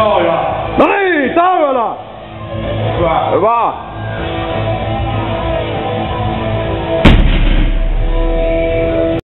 到了，来，到了，是吧？